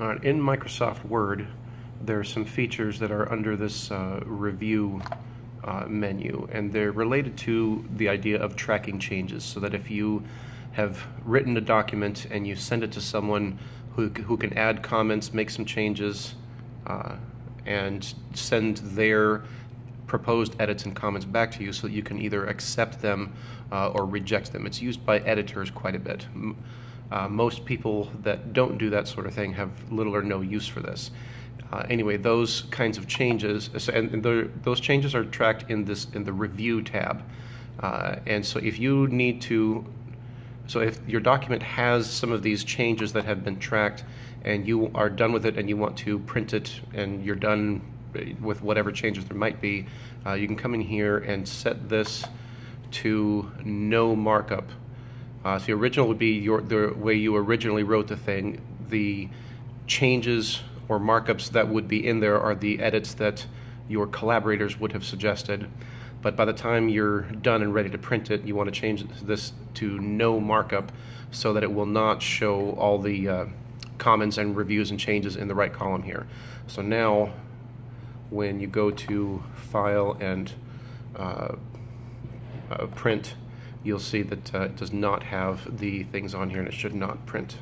All right, in Microsoft Word, there are some features that are under this uh, review uh, menu, and they're related to the idea of tracking changes. So that if you have written a document and you send it to someone who, who can add comments, make some changes, uh, and send their proposed edits and comments back to you so that you can either accept them uh, or reject them. It's used by editors quite a bit. Uh, most people that don't do that sort of thing have little or no use for this. Uh, anyway, those kinds of changes, and the, those changes are tracked in this in the review tab. Uh, and so, if you need to, so if your document has some of these changes that have been tracked, and you are done with it, and you want to print it, and you're done with whatever changes there might be, uh, you can come in here and set this to no markup uh, so the original would be your, the way you originally wrote the thing. The changes or markups that would be in there are the edits that your collaborators would have suggested. But by the time you're done and ready to print it, you want to change this to no markup so that it will not show all the uh, comments and reviews and changes in the right column here. So now when you go to File and uh, uh, Print, you'll see that uh, it does not have the things on here and it should not print.